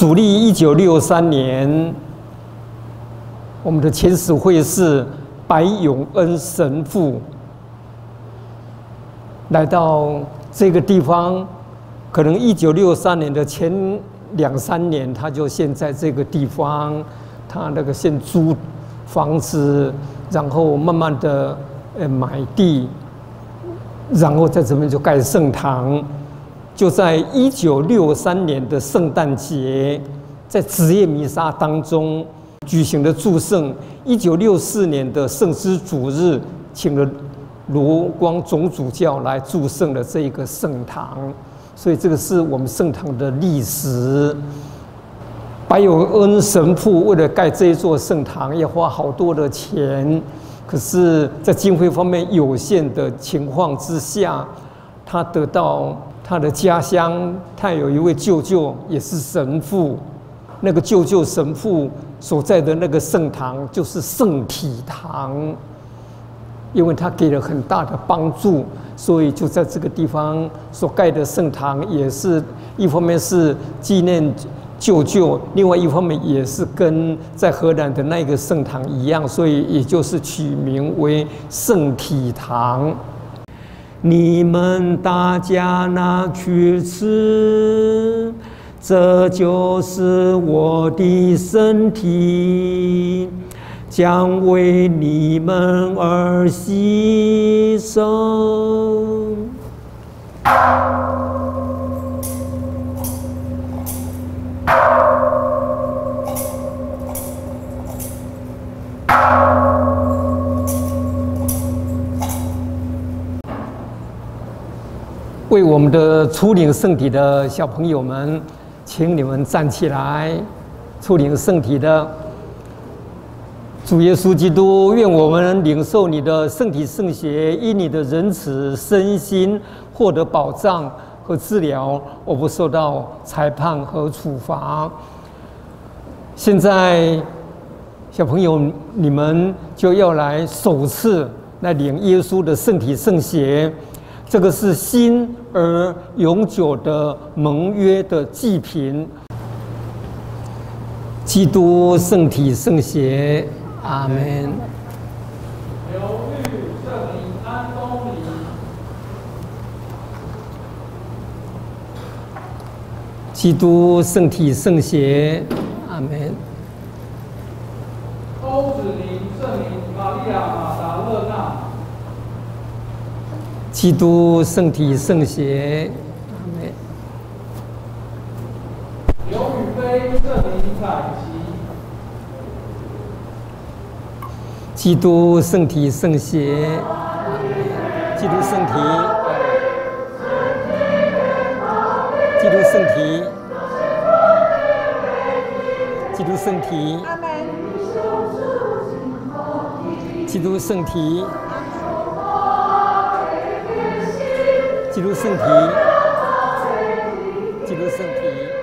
主历一九六三年，我们的前使会是白永恩神父来到这个地方，可能一九六三年的前两三年，他就现在这个地方，他那个先租房子，然后慢慢的呃买地，然后在这边就盖圣堂。就在一九六三年的圣诞节，在职业弥撒当中举行的祝圣。一九六四年的圣之主日，请了罗光总主教来祝圣的这一个圣堂，所以这个是我们圣堂的历史。白永恩神父为了盖这一座圣堂，要花好多的钱，可是，在经费方面有限的情况之下，他得到。他的家乡，他有一位舅舅也是神父，那个舅舅神父所在的那个圣堂就是圣体堂，因为他给了很大的帮助，所以就在这个地方所盖的圣堂，也是一方面是纪念舅舅，另外一方面也是跟在荷兰的那个圣堂一样，所以也就是取名为圣体堂。你们大家拿去吃，这就是我的身体，将为你们而牺牲。为我们的初领圣体的小朋友们，请你们站起来。初领圣体的主耶稣基督，愿我们领受你的圣体圣血，以你的仁慈，身心获得保障和治疗，我不受到裁判和处罚。现在，小朋友你们就要来首次来领耶稣的圣体圣血。这个是新而永久的盟约的祭品，基督圣体圣血，阿门。刘玉圣灵安东尼，基督圣体圣血，阿门。基督圣体圣血，阿门。刘宇飞圣灵彩旗，基督圣体圣血，基督圣体，基督圣体，基督圣体，基督圣体。记录身体记录身体。